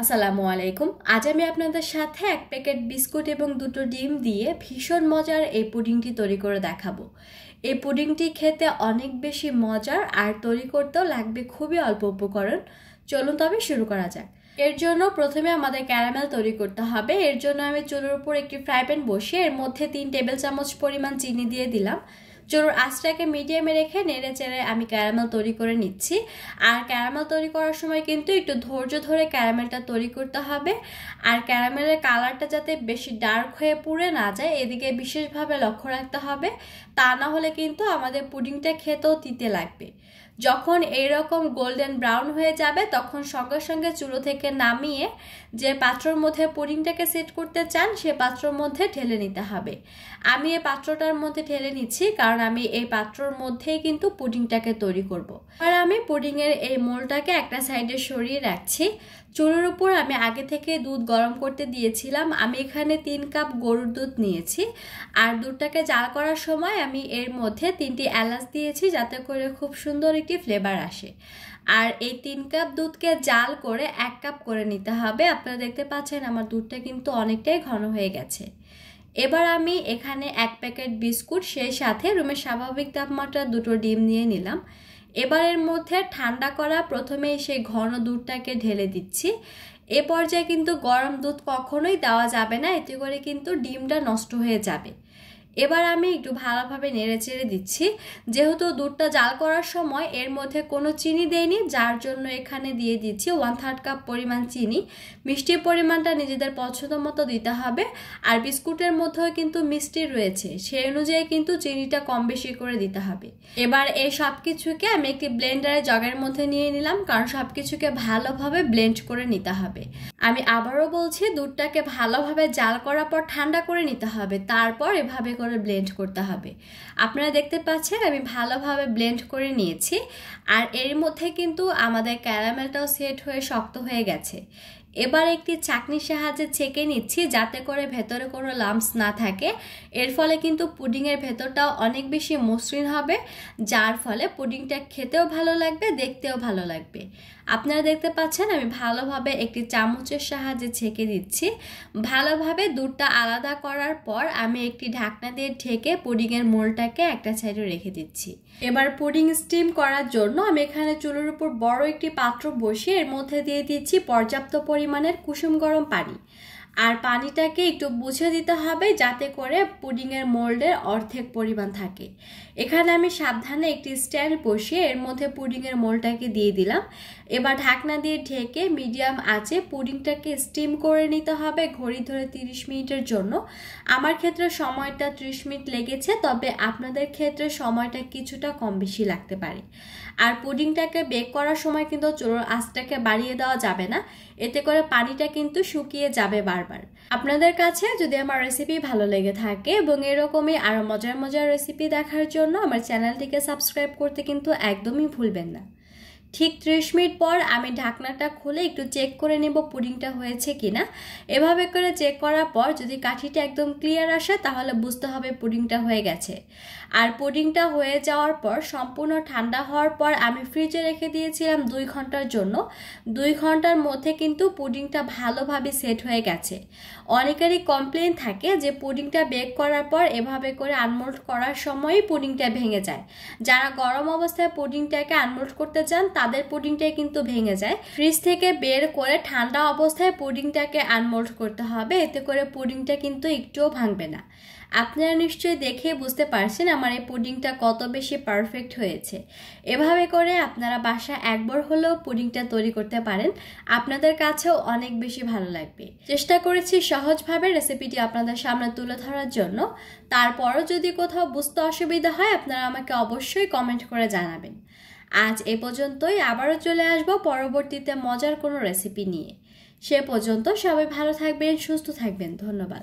আসসালামু আলাইকুম। আজ আমি আপনাদের সাথে এক প্যাকেট বিস্কুট এবং দুটো ডিম দিয়ে ভীষণ মজার এই পুডিংটি তৈরি করে দেখাবো। এই পুডিংটি খেতে অনেক বেশি মজার আর তৈরি করতেও লাগবে খুবই অল্প উপকরণ। চলুন তবে শুরু করা যাক। এর জন্য প্রথমে আমাদের ক্যারামেল তৈরি করতে হবে। এর জন্য আমি চুলোর উপর একটি ফ্রাই প্যান বসিয়ে এর মধ্যে তিন টেবিল চামচ পরিমাণ চিনি দিয়ে দিলাম। চুলোর আঁচটাকে মিডিয়ামে রেখে নেড়ে চেড়ে আমি ক্যারামেল তৈরি করে নিচ্ছি। আর ক্যারামেল তৈরি করার সময় কিন্তু একটু ধৈর্য ধরে ক্যারামেলটা তৈরি করতে হবে। আর ক্যারামেলের কালারটা যাতে বেশি ডার্ক হয়ে পুড়ে না যায়, এদিকে বিশেষভাবে লক্ষ্য রাখতে হবে। তা না হলে কিন্তু আমাদের পুডিংটা খেতেও তিতে লাগবে। যখন এইরকম গোল্ডেন ব্রাউন হয়ে যাবে, তখন সঙ্গে সঙ্গে চুলো থেকে নামিয়ে যে পাত্রর মধ্যে পুডিংটাকে সেট করতে চান, সে পাত্রর মধ্যে ঢেলে নিতে হবে। আমি এই পাত্রটার মধ্যে ঢেলে নিচ্ছি কারণ আমি এই পাত্রর মধ্যেই কিন্তু পুডিংটাকে তৈরি করব। আর আমি পুডিংয়ের এই মোলটাকে একটা সাইডে সরিয়ে রাখছি। চুলোর উপর আমি আগে থেকে দুধ গরম করতে দিয়েছিলাম। আমি এখানে তিন কাপ গরুর দুধ নিয়েছি। আর দুধটাকে জাল করার সময় আমি এর মধ্যে তিনটি এলাচ দিয়েছি যাতে করে খুব সুন্দর একটি ফ্লেভার আসে। আর এই তিন কাপ দুধকে জাল করে এক কাপ করে নিতে হবে। আপনারা দেখতে পাচ্ছেন আমার দুধটা কিন্তু অনেকটাই ঘন হয়ে গেছে। এবার আমি এখানে এক প্যাকেট বিস্কুট, সেই সাথে রুমের স্বাভাবিক তাপমাত্রা দুটো ডিম নিয়ে নিলাম। এবারের মধ্যে ঠান্ডা করা প্রথমেই সেই ঘন দুধটাকে ঢেলে দিচ্ছি। এ পর্যায়ে কিন্তু গরম দুধ কখনোই দেওয়া যাবে না, এতে করে কিন্তু ডিমটা নষ্ট হয়ে যাবে। এবার আমি একটু ভালোভাবে নেড়ে চেড়ে দিচ্ছি। যেহেতু দুধটা জাল করার সময় এর মধ্যে কোনো চিনি দেয়নি যার জন্য এখানে দিয়ে দিচ্ছি ওয়ান থার্ড কাপ পরিমাণ চিনি। মিষ্টির পরিমাণটা নিজেদের পছন্দ মতো দিতে হবে। আর বিস্কুটের মধ্যেও কিন্তু মিষ্টি রয়েছে, সেই অনুযায়ী কিন্তু চিনিটা কম বেশি করে দিতে হবে। এবার এই সব কিছুকে আমি একটি ব্লেন্ডারে জগের মধ্যে নিয়ে নিলাম, কারণ সব কিছুকে ভালোভাবে ব্লেন্ড করে নিতে হবে। আমি আবারও বলছি, দুধটাকে ভালোভাবে জাল করার পর ঠান্ডা করে নিতে হবে। তারপর এভাবে করে ব্লেন্ড করতে হবে। আপনারা দেখতে পাচ্ছেন আমি ভালোভাবে ব্লেন্ড করে নিয়েছি। আর এর মধ্যে কিন্তু আমাদের ক্যারামেলটাও সেট হয়ে শক্ত হয়ে গেছে। এবার একটি চাকনির সাহায্যে ছেঁকে নিচ্ছি, যাতে করে ভেতরে কোনো লাম্পস না থাকে। এর ফলে কিন্তু পুডিংয়ের ভেতরটাও অনেক বেশি মসৃণ হবে, যার ফলে পুডিংটা খেতেও ভালো লাগবে, দেখতেও ভালো লাগবে। আপনারা দেখতে পাচ্ছেন, আমি ভালোভাবে একটি চামচের সাহায্যে ছেঁকে দিচ্ছি ভালোভাবে দুধটা আলাদা করার পর আমি একটি ঢাকনা দিয়ে ঢেকে পুডিংয়ের মোলটাকে একটা সাইডে রেখে দিচ্ছি। এবার পুডিং স্টিম করার জন্য আমি এখানে চুলোর উপর বড় একটি পাত্র বসিয়ে এর মধ্যে দিয়ে দিচ্ছি পর্যাপ্ত পরিমাণের কুসুম গরম পানি। আর পানিটাকে একটু বুঝে দিতে হবে যাতে করে পুডিংয়ের মোল্ডের অর্ধেক পরিমাণ থাকে। এখানে আমি সাবধানে একটি স্ট্যান্ড বসিয়ে এর মধ্যে পুডিংয়ের মোলটাকে দিয়ে দিলাম। এবার ঢাকনা দিয়ে ঢেকে মিডিয়াম আঁচে পুডিংটাকে স্টিম করে নিতে হবে ঘড়ি ধরে 30 মিনিটের জন্য। আমার ক্ষেত্রে সময়টা 30 মিনিট লেগেছে, তবে আপনাদের ক্ষেত্রে সময়টা কিছুটা কম বেশি লাগতে পারে। আর পুডিংটাকে বেক করার সময় কিন্তু চুলোর আঁচটাকে বাড়িয়ে দেওয়া যাবে না। এতে করে পানিটা কিন্তু শুকিয়ে যাবে বারবার। আপনাদের কাছে যদি আমার রেসিপি ভালো লেগে থাকে এবং এরকমই আরও মজার মজার রেসিপি দেখার জন্য আমার চ্যানেলটিকে সাবস্ক্রাইব করতে কিন্তু একদমই ভুলবেন না। ঠিক ত্রিশ মিনিট পর আমি ঢাকনাটা খুলে একটু চেক করে নেব পুডিংটা হয়েছে কিনা। এভাবে করে চেক করার পর যদি কাঠিটা একদম ক্লিয়ার আসে তাহলে বুঝতে হবে পুডিংটা হয়ে গেছে। আর পুডিংটা হয়ে যাওয়ার পর সম্পূর্ণ ঠান্ডা হওয়ার পর আমি ফ্রিজে রেখে দিয়েছিলাম দুই ঘণ্টার জন্য। দুই ঘণ্টার মধ্যে কিন্তু পুডিংটা ভালোভাবে সেট হয়ে গেছে। অনেকেরই কমপ্লেন থাকে যে পুডিংটা বেক করার পর এভাবে করে আনমোল্ড করার সময়ই পুডিংটা ভেঙে যায়। যারা গরম অবস্থায় পুডিংটাকে আনমোল্ড করতে চান তাদের পুডিংটাই কিন্তু ভেঙে যায়। ফ্রিজ থেকে বের করে ঠান্ডা অবস্থায় পুডিংটাকে আনমোল্ড করতে হবে, এতে করে পুডিংটা কিন্তু একটুও ভাঙবে না। আপনারা নিশ্চয়ই দেখে বুঝতে পারছেন আমার এই পুডিংটা কত বেশি পারফেক্ট হয়েছে। এভাবে করে আপনারা বাসা একবার হলেও পুডিংটা তৈরি করতে পারেন। আপনাদের কাছেও অনেক বেশি ভালো লাগবে। চেষ্টা করেছি সহজভাবে রেসিপিটি আপনাদের সামনে তুলে ধরার জন্য। তারপরও যদি কোথাও বুঝতে অসুবিধা হয়, আপনারা আমাকে অবশ্যই কমেন্ট করে জানাবেন। আজ এ পর্যন্তই, আবারও চলে আসব পরবর্তীতে মজার কোনো রেসিপি নিয়ে। সে পর্যন্ত সবাই ভালো থাকবেন, সুস্থ থাকবেন, ধন্যবাদ।